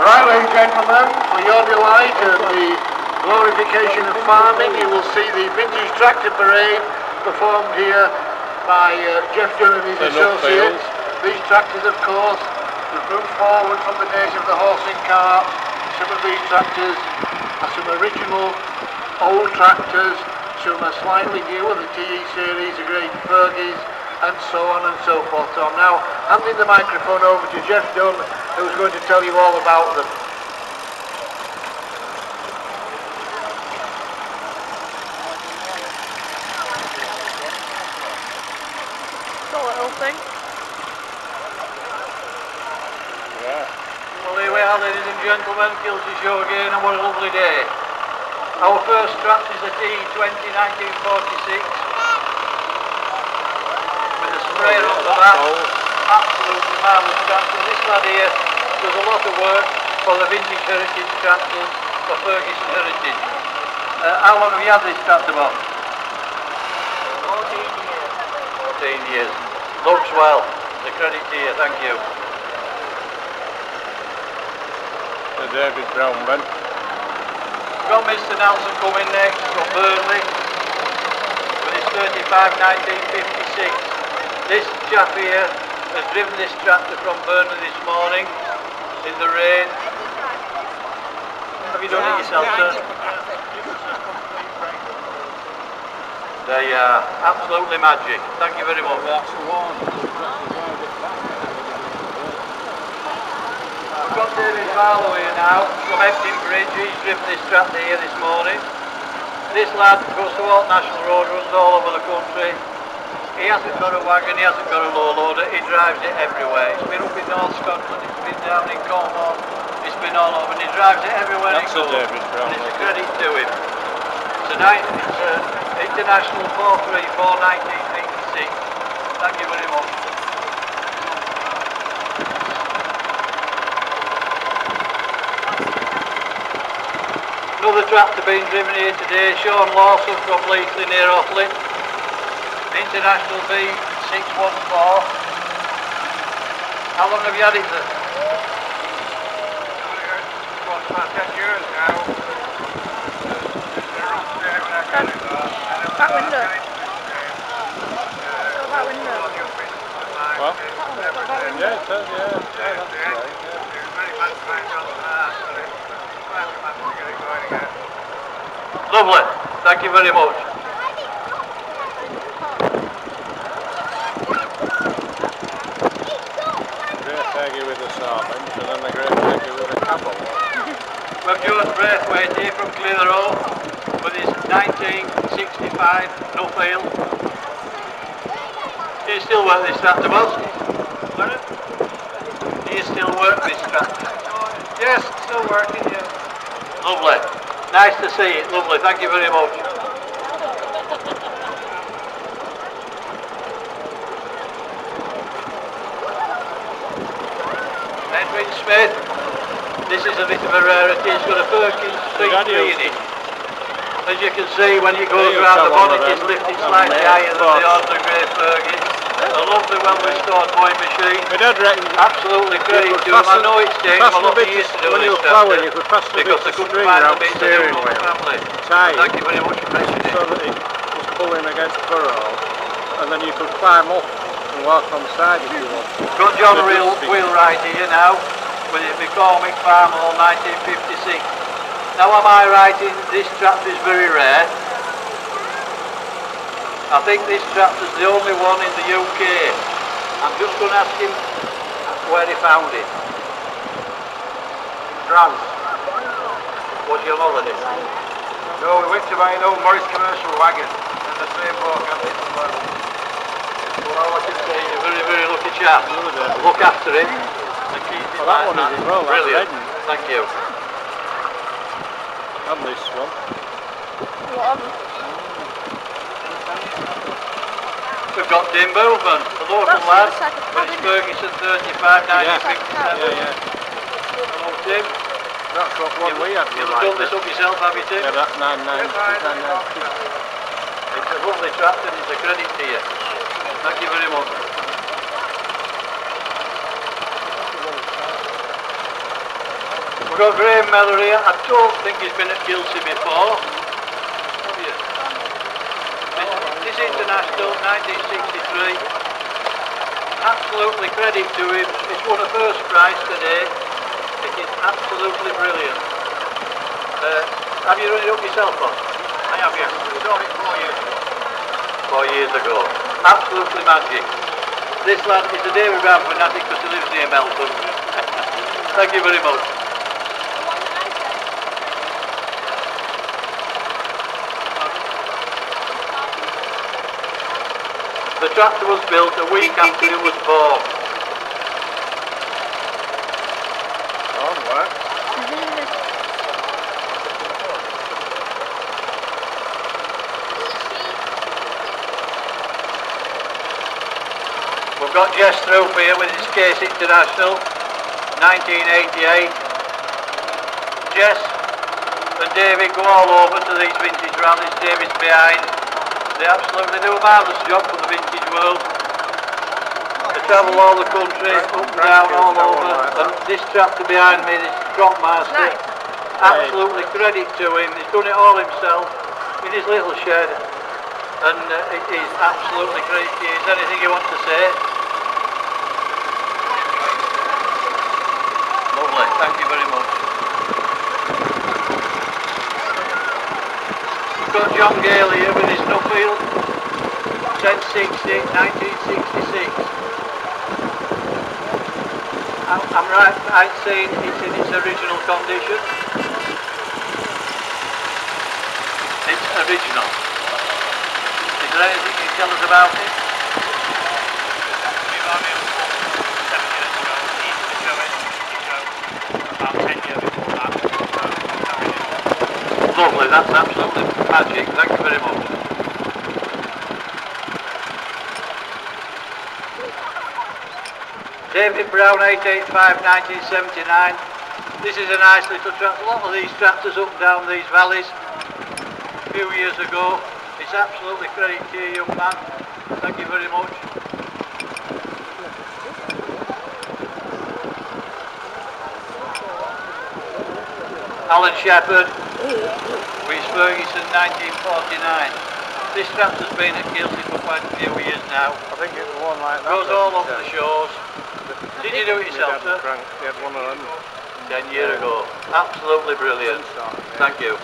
Right, ladies and gentlemen, for your delight and the glorification of farming, you will see the vintage tractor parade performed here by uh, Jeff Dunn and his The associates. These tractors, of course, have moved forward from the days of the horse and cart. Some of these tractors are some original old tractors, some are slightly newer, the TE series, the Grey Fergies, and so on and so forth. So I'm now handing the microphone over to Jeff Dunn, who's going to tell you all about them. The little thing. Yeah. Well, here we are, ladies and gentlemen, Kilnsey Show again, and what a lovely day. Our first trap is a D20 1946 with a sprayer on the back. Absolutely marvellous tractor. This lad here does a lot of work for the vintage heritage tractors for Ferguson Heritage. Uh, how long have you had this tractor, Bob? 14 years. Looks well. The credit to you, thank you. The David Brown Ben. Got Mr Nelson coming next from Burnley with his 35 1956. This chap here has driven this tractor from Burnley this morning in the rain. Have you done it yourself, sir? They are absolutely magic. Thank you very much. We've got David Barlow here now from Epton Bridge. He's driven this tractor here this morning. This lad goes to Walt National Road, runs all over the country. He hasn't got a wagon, he hasn't got a low loader, he drives it everywhere. It's been up in North Scotland, it's been down in Cornwall, it's been all over, and he drives it everywhere That's he goes. David Brown, and it's a credit to him. Tonight it's uh, International 434 1986. Thank you very much. Another tractor being driven here today, Sean Lawson from Leathley near Otley. International B614. How long have you had it there? about 10 years now. That window. That window. What? Go that. Yeah, it does, yeah. yeah that's right, yeah. Lovely. Thank you very much. Great with the Sarmons and then the Grey Fergie with the. We've George Braithwaite here from Clitheroe with his 1965 Nuffield. Do you still work this tractor? Pardon? Do you still work this tractor? Yes, still working, yeah. Lovely. Nice to see it, lovely. Thank you very much. Smith. This is a bit of a rarity. It's got a Perkins Good C3 idea. in it. As you can see, when it goes Yeah, round the you'll tell one bonnet, it's lifted slightly higher than the ordinary Grey Fergie. A lovely, well-restored mowing machine. My dad reckoned Absolutely could to him. I know it's taken a lot of years to do this you were tractor ploughing, you could fasten a because they couldn't find the to do steering with the family. tight Thank you very much for mentioning so it. that it was pulling against the furrow and then you could climb up and walk on the side if you want. Got John dusty. Wheelwright here now with his McCormick Farmall 1956. Now am I right in this tractor is very rare? I think this tractor's the only one in the UK. I'm just going to ask him where he found it. France. Was your holiday? No, we went to buy an old Morris commercial wagon. And the same bloke had this one. Well, I can say you're a very, very lucky chap. Look after it Well, that one is well, that's Brilliant. red. Thank you. And this one. We've got Tim Bowman, the local That's lad, cabin. Ferguson 35 Yeah. 1957. Yeah, yeah. Hello Tim. That's what one we had. You've done this up yourself, have you Tim? Yeah, that 99. It's a lovely tractor and it's a credit to you. Thank you very much. Got Graham Mellor here. I don't think he's been at Kilnsey before. Have you? This, international, 1963. Absolutely credit to him. He's won a first prize today. It is absolutely brilliant. Uh, have you run it up yourself, Bob? I have, yes. We done it four years ago. Four years ago. Absolutely magic. This lad is a David Brown fanatic because he lives near Melbourne. Thank you very much. The tractor was built a week after he was born. On work. We've got Jess Thrope here with his Case International, 1988. Jess and David go all over to these vintage rallies. David's behind. They absolutely do a marvellous job for the vintage world. They travel all the country, up and down, all over. And this tractor behind me, this drop master, Nice. absolutely credit to him. He's done it all himself in his little shed. And uh, it is absolutely credit to you. Is there anything you want to say? Lovely, thank you very much. We've got John Gale here his 1060, 1966. I'm, I'm right, right saying it's in its original condition. It's original. Is there anything you can tell us about it? Lovely, that's absolutely magic. Thank you very much. David Brown, 885, 1979. This is a nice little tractor. A lot of these tractors up and down these valleys a few years ago. It's absolutely credit to you, young man. Thank you very much. Alan Shepherd, Reese Ferguson, 1949. This tractor's been at Kilnsey for quite a few years now. I think it's one like that. Goes all over the said. shores. Did you do it yourself, sir? crank- You had one of them. Ten years ago. Absolutely brilliant. Thank you.